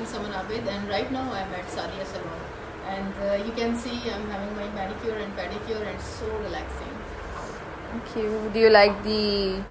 I'm Saman Abid and right now I'm at Sadia Salon and uh, you can see I'm having my manicure and pedicure and it's so relaxing. Thank you. Do you like the